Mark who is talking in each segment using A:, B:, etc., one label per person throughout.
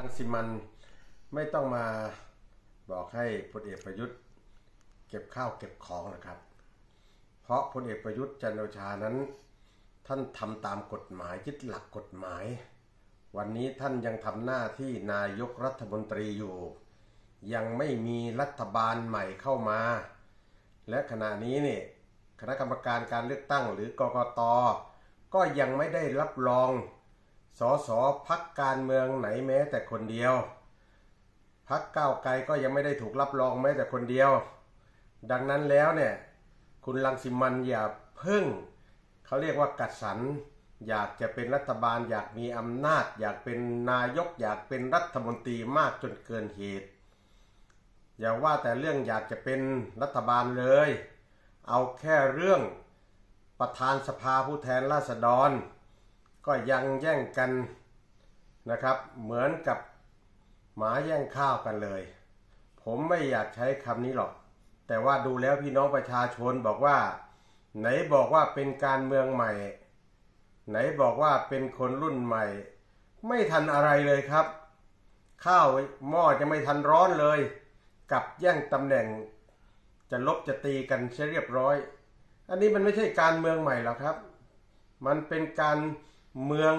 A: รังสิมันไม่ต้องมาบอกให้พลเอกประยุทธ์ เก็บข้าวเก็บของนะครับ เพราะพลเอกประยุทธ์จันโอชานั้น ท่านทำตามกฎหมายยึดหลักกฎหมาย วันนี้ท่านยังทำหน้าที่นายกรัฐมนตรีอยู่ ยังไม่มีรัฐบาลใหม่เข้ามา และขณะนี้เนี่ยคณะกรรมการการเลือกตั้งหรือกกตก็ยังไม่ได้รับรอง สสพักการเมืองไหนแม้แต่คนเดียว พักก้าวไกลก็ยังไม่ได้ถูกรับรองแม้แต่คนเดียว ดังนั้นแล้วเนี่ยคุณลังสิมันอย่าเพิ่งเขาเรียกว่ากัดสรรอยากจะเป็นรัฐบาล อยากมีอำนาจ อยากเป็นนายก อยากเป็นรัฐมนตรีมากจนเกินเหตุ อย่าว่าแต่เรื่องอยากจะเป็นรัฐบาลเลย เอาแค่เรื่องประธานสภาผู้แทนราษฎร ก็ยังแย่งกันนะครับ เหมือนกับหมาแย่งข้าวกันเลย ผมไม่อยากใช้คำนี้หรอก แต่ว่าดูแล้วพี่น้องประชาชนบอกว่า ไหนบอกว่าเป็นการเมืองใหม่ ไหนบอกว่าเป็นคนรุ่นใหม่ ไม่ทันอะไรเลยครับ ข้าวหม้อจะไม่ทันร้อนเลย กับแย่งตำแหน่ง จะลบจะตีกันเสียเรียบร้อย อันนี้มันไม่ใช่การเมืองใหม่หรอกครับ มันเป็นการ เมือง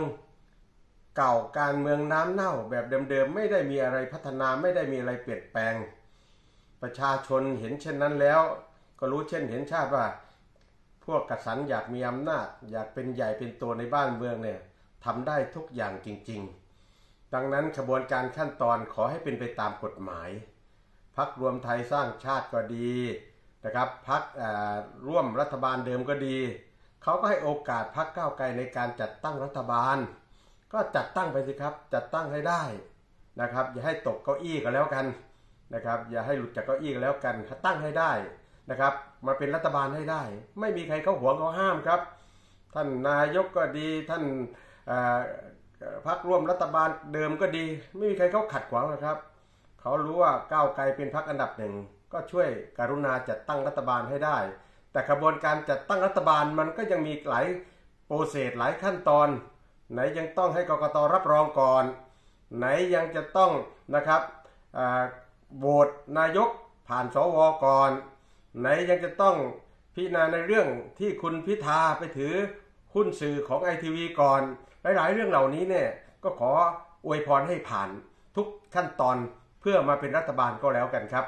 A: เก่าการเมืองน้ำเน่าแบบเดิมๆไม่ได้มีอะไรพัฒนาไม่ได้มีอะไรเปลี่ยนแปลง ประชาชนเห็นเช่นนั้นแล้ว ก็รู้เช่นเห็นชาติว่า พวกกษัตริย์อยากมีอำนาจ อยากเป็นใหญ่เป็นตัวในบ้านเมืองเนี่ยทำได้ทุกอย่างจริง ๆ ดังนั้นขบวนการขั้นตอนขอให้เป็นไปตามกฎหมายพักรวมไทยสร้างชาติก็ดีนะครับพักร่วมรัฐบาลเดิมก็ดี เขาก็ให้โอกาสพรรคก้าวไกลในการจัดตั้งรัฐบาล ก็จัดตั้งไปสิครับ จัดตั้งให้ได้นะครับ อย่าให้ตกเก้าอี้กันแล้วกันนะครับ อย่าให้หลุดจากเก้าอี้กันแล้วกันตั้งให้ได้นะครับ มาเป็นรัฐบาลให้ได้ ไม่มีใครเขาหวงเขาห้ามครับ ท่านนายกก็ดีท่านพรรคร่วมรัฐบาลเดิมก็ดี ไม่มีใครเขาขัดขวางนะครับเขารู้ว่าก้าวไกลเป็นพรรคอันดับหนึ่งก็ช่วยการุณาจัดตั้งรัฐบาลให้ได้ แต่กระบวนการจัดตั้งรัฐบาลมันก็ยังมีหลายโปรเซสหลายขั้นตอน ไหนยังต้องให้กรกตรับรองก่อน ไหนยังจะต้องนะครับโหวตนายกผ่านสวก่อน ไหนยังจะต้องพิจารณาในเรื่องที่คุณพิธาไปถือหุ้นสื่อของไอทีวีก่อน หลาย ๆ เรื่องเหล่านี้เนี่ยก็ขออวยพรให้ผ่านทุกขั้นตอนเพื่อมาเป็นรัฐบาลก็แล้วกันครับ